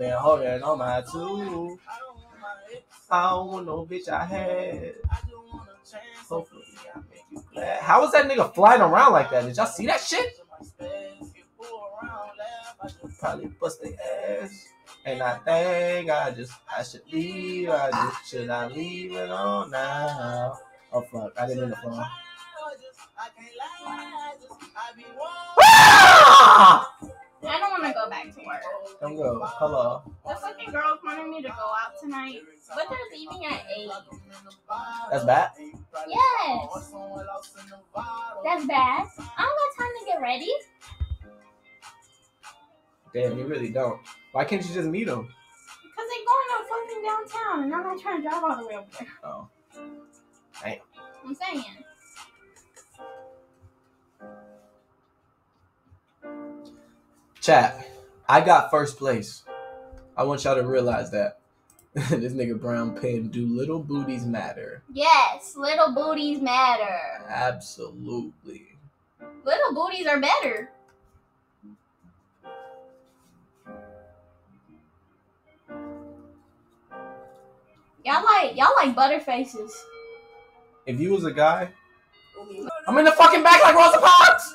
been holding on my tooth. I don't want no bitch I had. Hopefully, I make you glad. How was that nigga flying around like that? Did y'all see that shit? Probably bust their ass. And I think I just I should leave. I just should I leave it on now? Oh fuck! I didn't mean to fall. Ah! I don't want to go back to work. Don't go. Hello. The fucking girls wanted me to go out tonight, but they're leaving at 8. That's bad. Yes. That's bad. I don't got time to get ready. Damn, you really don't. Why can't you just meet them? Because they're going to fucking downtown, and I'm not trying to drive all the way over there. Oh. I'm saying. Chat. I got first place. I want y'all to realize that. this nigga Brown Pen do little booties matter. Yes, little booties matter. Absolutely. Little booties are better. Y'all like y'all like butter faces. If you was a guy, I'm in the fucking back like Rosa Parks.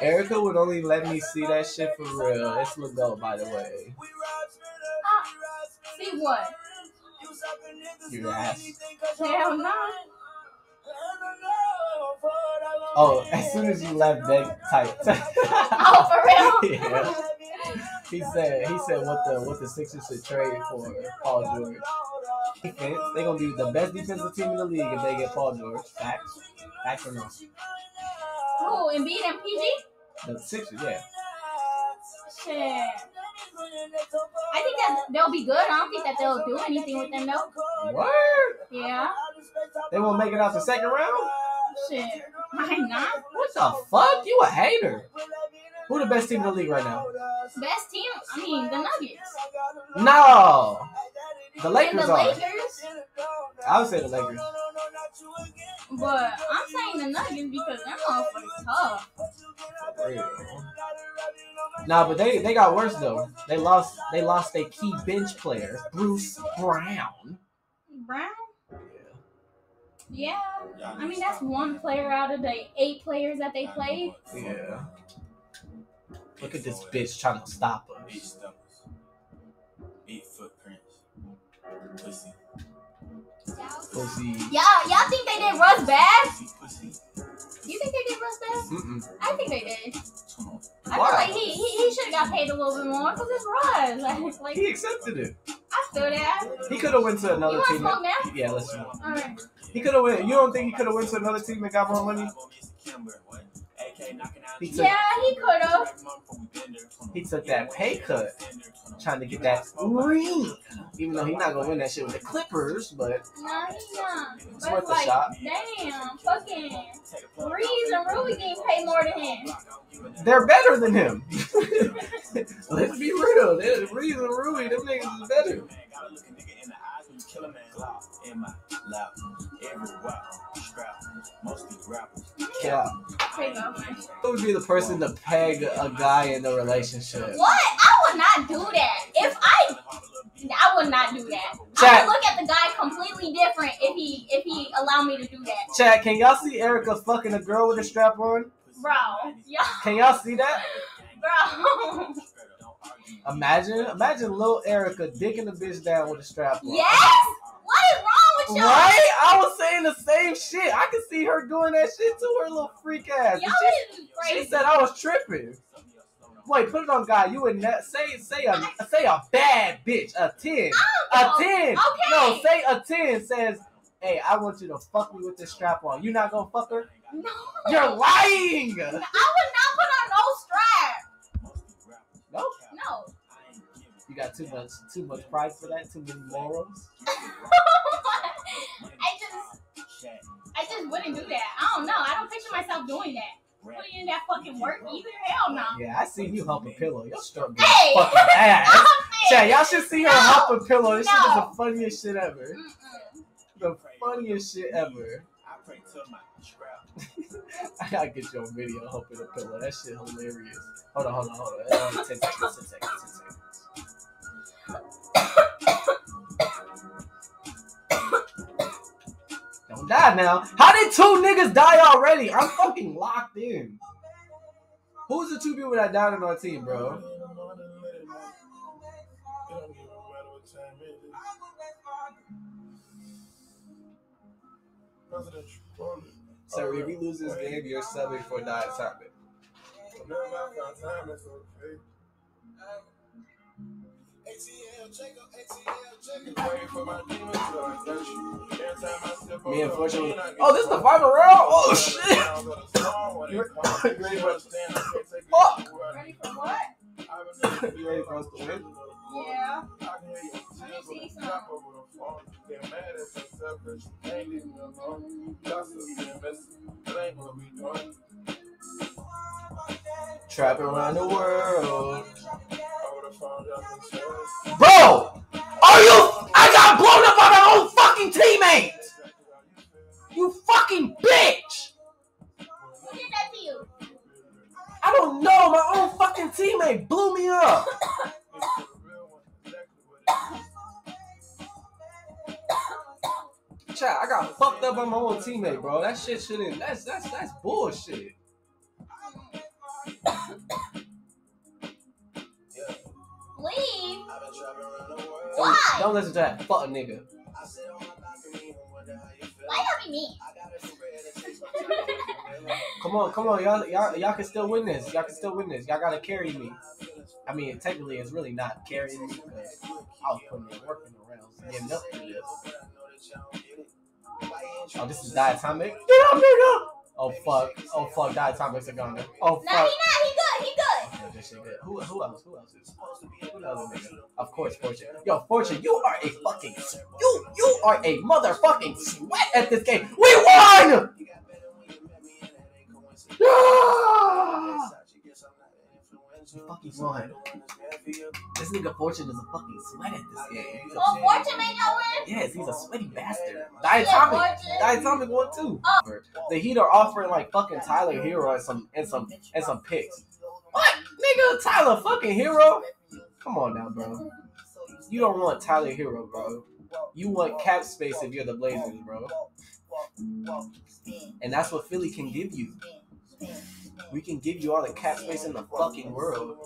Erika would only let me see that shit for real. It's Legault, by the way. See what? Your ass. Hell no. Oh, as soon as you left, they tight. Oh, for real? yeah. He said he said what the what the Sixers should trade for Paul George. Defense. They gonna be the best defensive team in the league if they get Paul George. Facts. Facts or no? Who? Embiid and PG? The Sixers, yeah. Shit. I think that they'll be good. I don't think that they'll do anything with them though. Word. Yeah. They won't make it out the second round. Shit. Why not? What the fuck? You a hater? Who the best team in the league right now? Best team? I mean, the Nuggets. No. The And Lakers the are. Lakers. I would say the Lakers. But I'm saying the Nuggets because them motherfuckers tough. For. Nah, but they they got worse though. They lost they lost a key bench player, Bruce Brown. Brown? Yeah. yeah. I mean, that's one player out of the eight players that they played. Yeah. Look at this bitch trying to stop Eight us. Eight footprints. Pussy. Pussy. Y'all, y'all think they did Russ bad? Pussy, pussy. You think they did Russ bad? Mm-mm. I think they did. Come on. I feel like he he, he should have got paid a little bit more because it's Russ. Like, like He accepted it. I feel that. He could have went to You another want team. smoke now? Yeah, let's smoke. All right. He could have went. You don't think he could have went to another team and got more money? He took Yeah, he could have. he took that pay cut trying to get that ring. Even though he's not gonna win that shit with the Clippers, but Nah, he not. it's But worth it's a shot. damn, fucking Reaves and Rui getting paid more than him. They're better than him. Let's be real. They're Reaves and Rui, them niggas is better. Yeah. Take off my Who would be the person to peg a guy in the relationship? What? I would not do that. If I, I would not do that. I would look at the guy completely different if he if he allowed me to do that, Chad, can y'all see Erika fucking a girl with a strap on? bro. Y'all, Can y'all see that? bro. Imagine, imagine little Erika dicking the bitch down with a strap on. Yes. What is wrong with y'all? Right? I was saying the same shit. I could see her doing that shit to her little freak ass. Y'all She, is she said I was tripping. Wait, put it on God. You would ne- say say a say a bad bitch. A ten. A ten. Okay. No, say a ten says, "Hey, I want you to fuck me with this strap on. You not gonna fuck her? No. You're lying." I would not put on no strap. Got too much too much pride for that. Too many morals. I just, I just wouldn't do that. I don't know. I don't picture myself doing that. Putting in that fucking work either. Hell no. Yeah, I see you hump a pillow. Your stroke is Hey. fucking ass. Stop y'all should see her No. hump a pillow. This shit is the funniest shit ever. Mm-mm. The funniest shit ever. I pray to my trap. I gotta get your video humping a pillow. That shit hilarious. Hold on, hold on, hold on. Uh, 10 seconds, 10 seconds, 10 seconds. Die now. How did two niggas die already? I'm fucking locked in. Who's the two people that died on our team, bro? So if we lose this game, you're subbing for die topic. Me and Fortune Oh, this is the final round? Oh, shit. You ready for Fuck. Ready for what? You ready for us to win? Yeah. Trapping around the world. Bro! Are you? I got blown up by my own fucking teammate! You fucking bitch! Who did that to you? I don't know, my own fucking teammate blew me up. Chat, I got fucked up by my own teammate, bro. That shit shouldn't. That's that's that's bullshit. Don't, Why? don't listen to that fuck a nigga. Why y'all be mean? Come on, come on, y'all, y'all, y'all can still win this. Y'all can still win this. Y'all gotta carry me. I mean, technically, it's really not carrying me because I was putting in work in the rounds, getting up to this. Oh, this is diatomic. Get up, nigga. Oh fuck. Oh fuck. Diatomic's are gone. Oh fuck! No, he not. He good. He good. Okay, this shit good. Who, who else? Who else is? Who the other nigga? Of course, Fortune. Yo, Fortune, you are a fucking you you are a motherfucking sweat at this game. We won! Yeah! Ah! We fucking won. This nigga Fortune is a fucking sweat at this game. He's a- Oh, Fortune made y'all win? Yes, he's a sweaty bastard. Yeah, Diatomic. Fortune. Diatomic one too. The Heat are offering like fucking Tyler Herro and some and some and some picks. What? Nigga, Tyler fucking Herro? Come on now, bro. You don't want Tyler Herro, bro. You want cap space if you're the Blazers, bro. And that's what Philly can give you. We can give you all the cap space in the fucking world.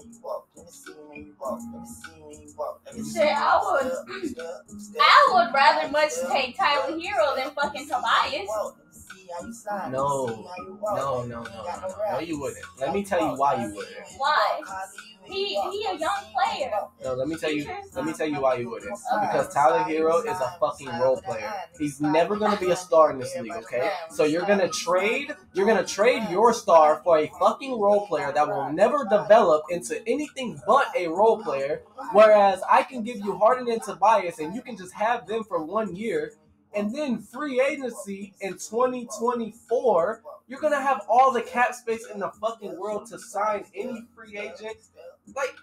Shit, I would. I would rather much take Tyler Herro than fucking Tobias. No, no, no, no, no, no, you wouldn't. Let me tell you why you wouldn't. Why? He he a young player. No, let me tell you. Let me tell you why you wouldn't. Because Tyler Herro is a fucking role player. He's never gonna be a star in this league. Okay, so you're gonna trade. You're gonna trade your star for a fucking role player that will never develop into anything but a role player. Whereas I can give you Harden and Tobias, and you can just have them for one year. And then free agency in 2024, you're gonna have all the cap space in the fucking world to sign any free agent. Like,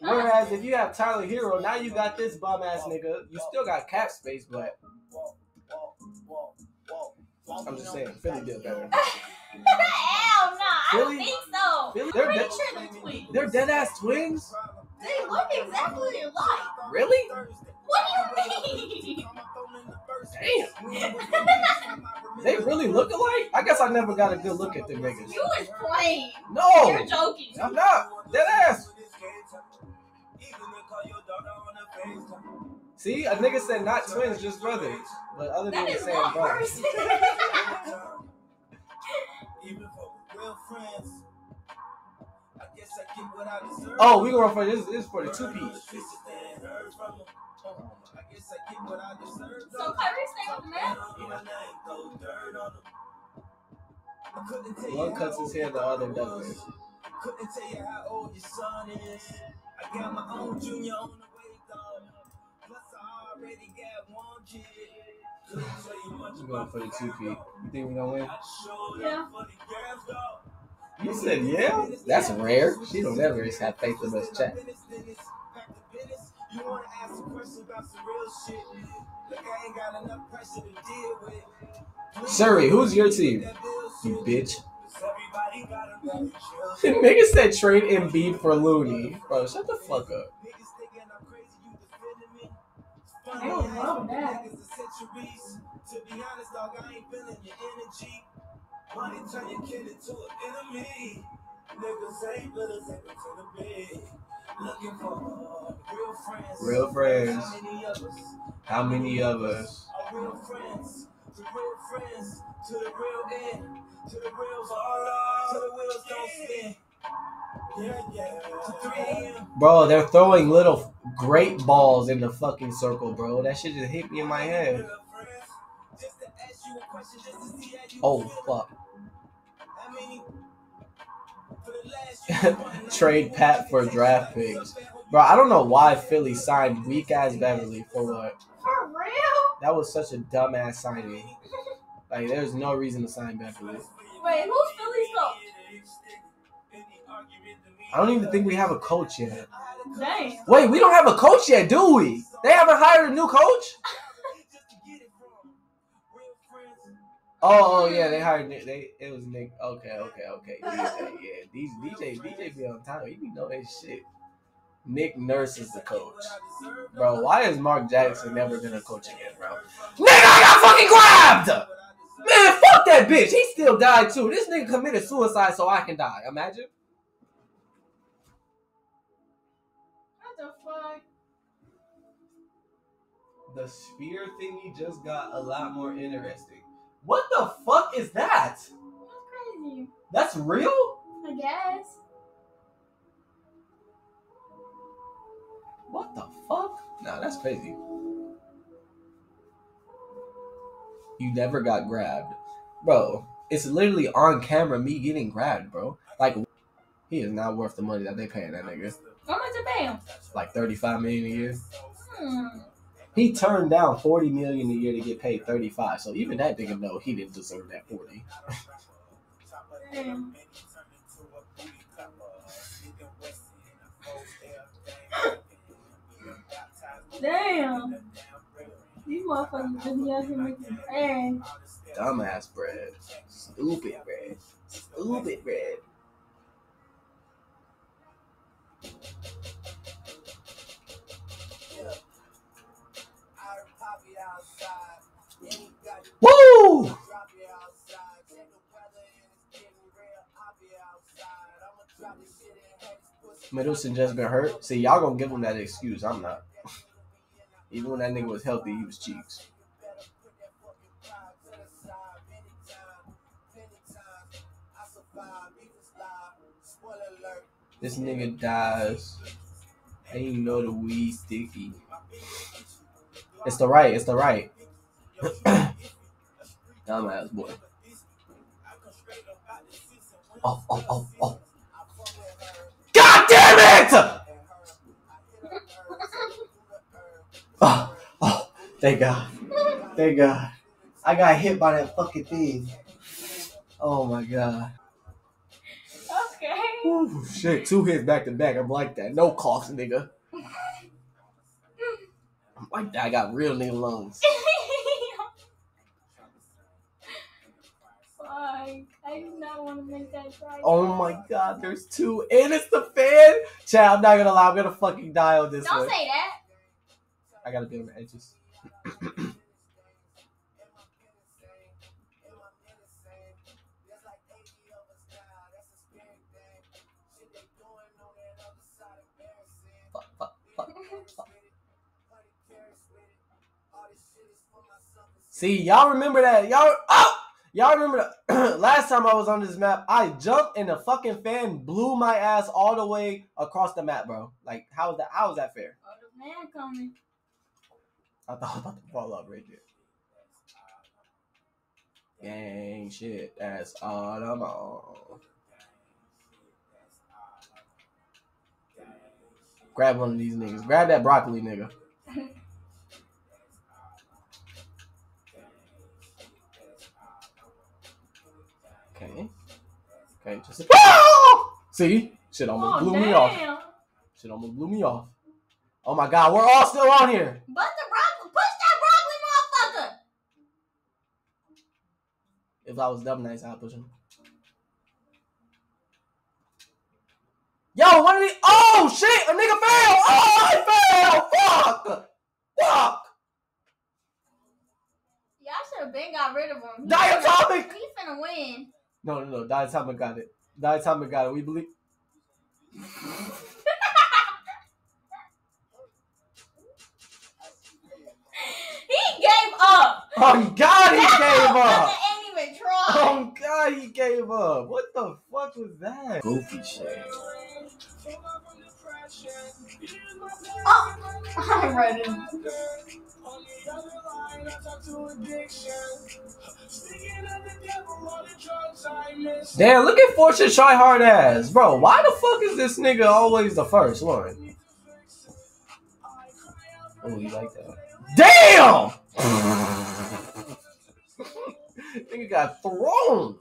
whereas if you have Tyler Herro, now you got this bum ass nigga. You still got cap space, but I'm just saying, Philly did better. Hell nah, I don't think so. Philly, they're dead. sure they're twins. They're dead ass twins. They look exactly alike. Really? What do you mean? Damn. they really look alike? I guess I never got a good look at them niggas. You was playing. No. You're joking. I'm not. Dead ass. See, a nigga said not twins, just brothers. But other that niggas saying brothers. Oh, we going for this. This is for the two piece. I guess I get what I deserve. so Kyrie stay with the man. One cuts his hair, the other doesn't. Couldn't tell you how old your son is. I got my own junior on the way though. Plus I already got one kid. Couldn't tell you much I'm going for the two feet. You think we're gonna win? Yeah. up for the girls though. You said yeah. That's rare. She don't ever have faith in us chat. You wanna ask a question about some real shit? Look, I ain't got enough pressure to deal with. Shuri, who's your team? You bitch. Everybody got a better chill. Nigga said trade Embiid for Looney. Bro, shut the fuck up. Niggas I'm crazy, you defending me. I don't know that. Niggas are centuries. To be honest, dog, I ain't feeling your energy. Money turn your kid into an enemy. Niggas ain't but us able to the bed. Looking for Uh, real friends. Real friends. How many of us How many of us? real friends? To real friends, to the real end, to the real fall, to the wheels don't spin. Yeah, yeah. To 3 a.m. Bro, they're throwing little great balls in the fucking circle, bro. That shit just hit me in my head. Oh fuck. Trade Pat for draft picks. Bro, I don't know why Philly signed weak ass Beverley for what. For real? That was such a dumbass signing. Like, there's no reason to sign Beverley. Wait, who's Philly's coach? I don't even think we have a coach yet. Dang. Wait, we don't have a coach yet, do we? They haven't hired a new coach? Oh, oh, oh yeah, they hired Nick. They it was Nick. Okay, okay, okay. DJ, yeah. These DJ, DJ be on time. He be know that shit. Nick Nurse is the coach, bro. Why has Mark Jackson never been a coach again, bro? Nigga, I got fucking grabbed. Man, fuck that bitch. He still died too. This nigga committed suicide so I can die. Imagine. What the fuck? The sphere thingy just got a lot more interesting. What the fuck is that? That's crazy. That's real? I guess. What the fuck? Nah, that's crazy. You never got grabbed. Bro, it's literally on camera me getting grabbed, bro. Like, he is not worth the money that they paying that nigga. How much you pay him? Like 35 million a year. Hmm. He turned down 40 million a year to get paid 35. So even that nigga know he didn't deserve that 40. Damn. Damn. These motherfuckers just be out here making bad. Dumbass bread. Stupid bread. Stupid bread. Middleton just been hurt. See, y'all gonna give him that excuse. I'm not. Even when that nigga was healthy, he was cheeks. This nigga dies. And you know the weed sticky. It's the right. It's the right. Dumbass boy. Oh, oh, oh, oh. God damn it! Oh, oh, thank God. Thank God. I got hit by that fucking thing. Oh my God. Okay. Whew, shit, two hits back to back. I'm like that. No coughs, nigga. I'm like that. I got real nigga lungs. Fuck. I do not want to make that try. Oh my God, there's two, and it's the fan. Chad, I'm not gonna lie. I'm gonna fucking die on this Don't one. say that. I gotta be on the edges. Fuck, fuck, fuck, fuck. See, y'all remember that? Y'all, oh, y'all remember the last time I was on this map? I jumped and the fucking fan blew my ass all the way across the map, bro. Like, how is that? How is that fair? Oh, the man coming. I thought I was about to fall up right there. Gang shit, that's all I'm on. Grab one of these niggas. Grab that broccoli nigga. See? Shit almost Oh, blew me off. damn. Shit almost blew me off. Oh my god, we're all still on here. But the broccoli, push that broccoli, motherfucker. If I was dumb nice, I'd push him. Yo, what did he? Oh shit! A nigga fell! Oh, I fell! Fuck! Fuck! Y'all should have been got rid of him. He Diatomic! finna- He finna win. No, no, no. Diatomic got it. Diatomic got it. We believe. He gave up. Oh God, he That gave up! even try. Oh God, he gave up! What the fuck was that? Goofy shit. Oh, I'm ready. Damn, look at Fortune try hard ass, bro. Why the fuck is this nigga always the first one? Oh, you like that? Damn! nigga got thrown.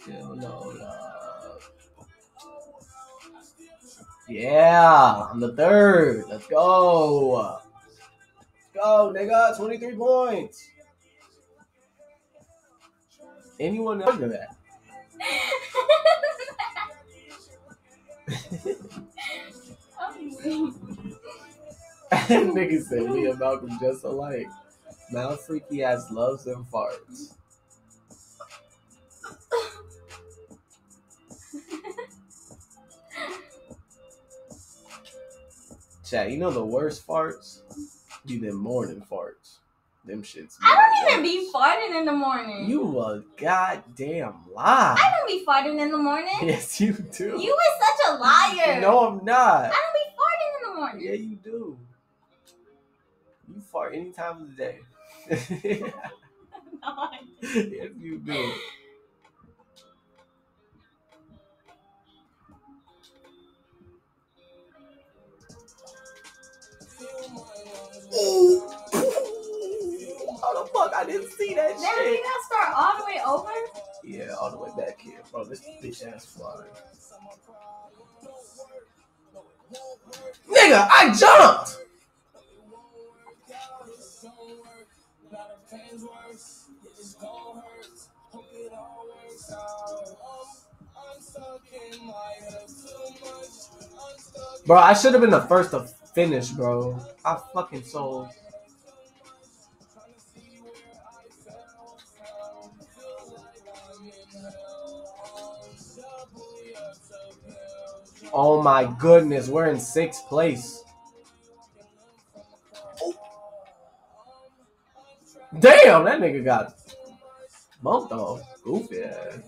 Still no love. Yeah, I'm the third. Let's go. Go, nigga. 23 points. Anyone under that? Nigga said me and Malcolm just alike. Mouth freaky ass loves them farts. Chat, you know the worst farts? Be them morning farts. Them shits. I don't even be farting in the morning. You a goddamn lie. I don't be farting in the morning. Yes, you do. You is such a liar. No, I'm not. I don't be farting in the morning. Yeah, you do. You fart any time of the day. No, I- yes, you do. How the fuck I didn't see that you shit? gotta start all the way over? Yeah, all the way back here, bro. This bitch ass flying. Nigga, I jumped. Bro, I should have been the first to finish, bro. I fucking sold. Oh my goodness, we're in sixth place. Damn, that nigga got bumped off. Goofy ass.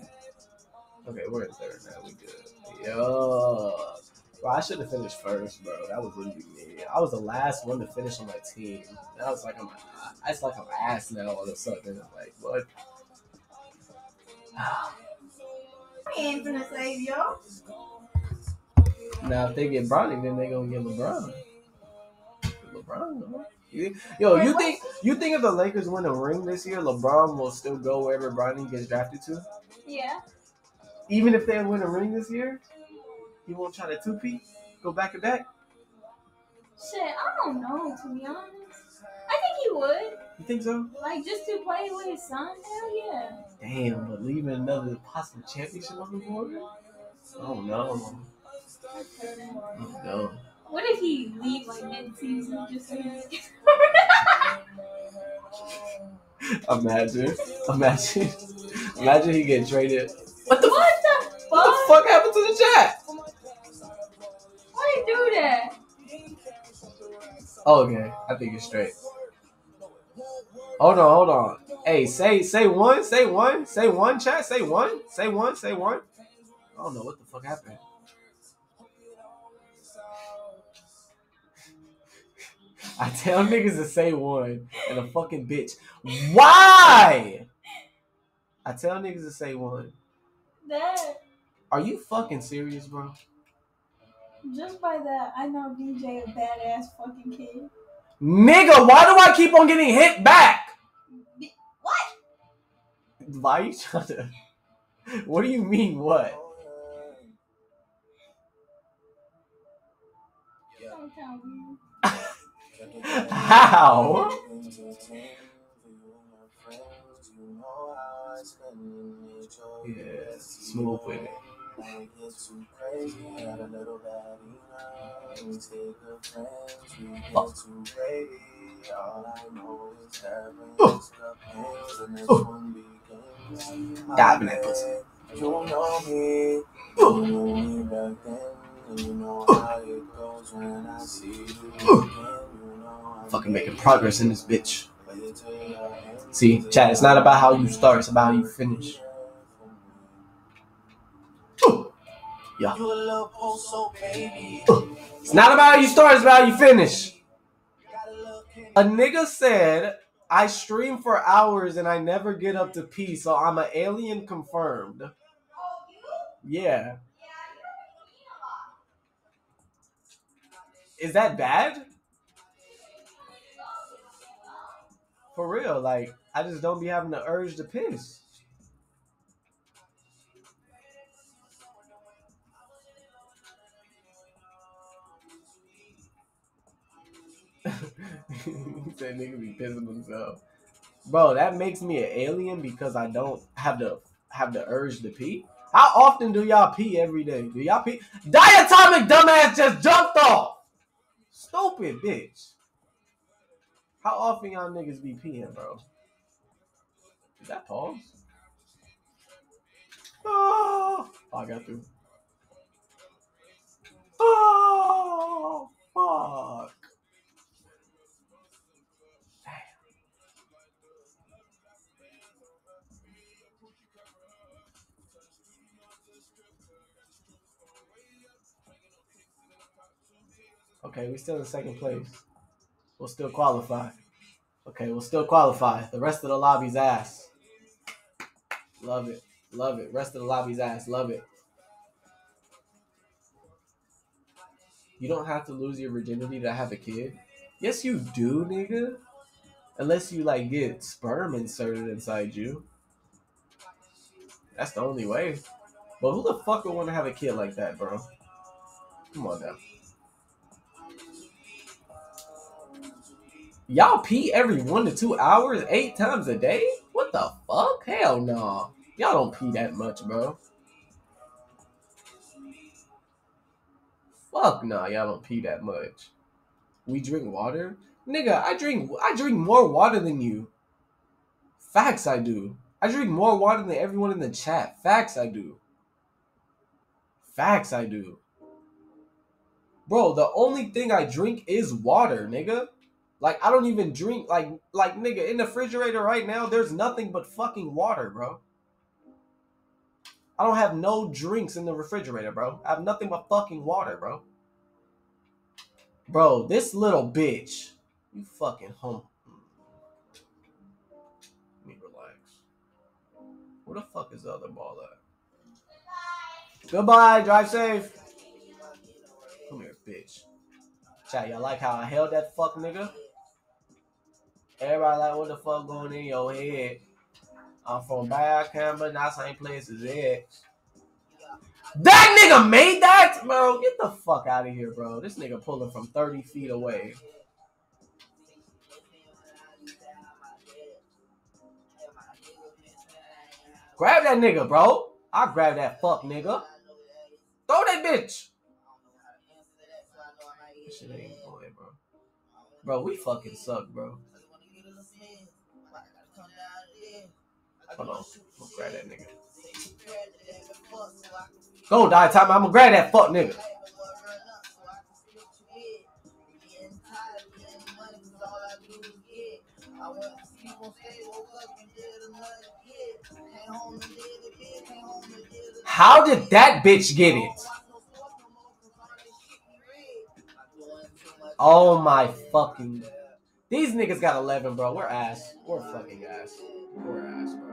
Okay, we're in third now. We good. Yo. Bro, I should have finished first, bro. That was really me. I was the last one to finish on my team. I was like I'm I it's like I'm ass now all of a sudden. I'm like, what? I ain't finna save yo. Now if they get Bronny, then they gonna get LeBron. LeBron. You- Yo, you think you think if the Lakers win a ring this year, LeBron will still go wherever Bronny gets drafted to? Yeah. Even if they win a ring this year, he won't try to two peat, go back to back. Shit, I don't know, to be honest. I think he would. You think so? Like, just to play with his son? Hell yeah. Damn, but leaving another possible championship on the board? I don't know. I. What if he leave like mid season just Imagine, imagine, imagine he get traded. What the, What the what the fuck? fuck happened to the chat? Do that? Oh, okay, I think it's straight. Hold on, hold on. Hey, say say one, say one, say one, chat, say one, say one, say one. I don't know what the fuck happened. I tell niggas to say one and a fucking bitch. Why? I tell niggas to say one. That Are you fucking serious, bro? Just by that, I know DJ a badass fucking kid. Nigga, why do I keep on getting hit back? What? Why are you trying to? What do you mean, what? Don't tell me. How? Yeah, smooth with it. Fuck. Dive in that pussy. You know me, you knew me back then, and you know how it goes when I see you again. You know I'm Fucking making progress in this bitch. waiting till your hands See, chat, it's not about how you start, it's about how you finish. You a little post so baby. It's not about how you start, it's about how you finish. A. A nigga said, I stream for hours and I never get up to pee, so I'm an alien confirmed. Yeah. Is that bad? For real, like, I just don't be having the urge to piss. said nigga be pissing himself. Bro, that makes me an alien because I don't have the have the urge to pee. How often do y'all pee every day? Do y'all pee? Diatomic dumbass just jumped off. Stupid bitch. How often y'all niggas be peeing, bro? Is that pause? Oh, I got through. Oh, Okay, we're still in second place. We'll still qualify. Okay, we'll still qualify. The rest of the lobby's ass. Love it. Love it. Rest of the lobby's ass. Love it. You don't have to lose your virginity to have a kid. Yes, you do, nigga. Unless you like get sperm inserted inside you. That's the only way. But who the fuck would want to have a kid like that, bro? Come on now. Y'all pee every one to two hours, eight times a day? What the fuck? Hell no. Y'all don't pee that much, bro. Fuck no, y'all don't pee that much. We drink water? Nigga, I drink I drink more water than you. Facts I do. I drink more water than everyone in the chat. Facts I do. Facts I do. Bro, the only thing I drink is water, nigga. Like I don't even drink like like nigga in the refrigerator right now. There's nothing but fucking water, bro. I don't have no drinks in the refrigerator, bro. I have nothing but fucking water, bro. Bro, this little bitch, you fucking home. Let me relax. Where the fuck is the other ball at? Goodbye. Goodbye drive safe. Come here, bitch. Chat, y'all like how I held that fuck nigga? Everybody like what the fuck going in your head? I'm from Camera, not same place as X. That nigga made that, bro. Get the fuck out of here, bro. This nigga pulling from 30 feet away. Grab that nigga, bro. I'll grab that fuck nigga. Throw that bitch. This shit ain't bro. Bro, we fucking suck, bro. Hold on. I'm grab that nigga. Go die time. I'm gonna grab that fuck nigga. How did that bitch get it? Oh my fucking. These niggas got 11, bro. We're ass. We're fucking ass. We're ass, bro.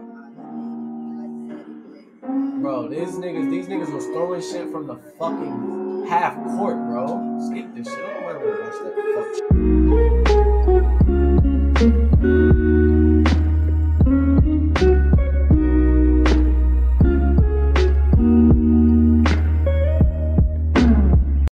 Bro, these niggas, these niggas was throwing shit from the fucking half court, bro. Skip this shit. I don't watch that fuck.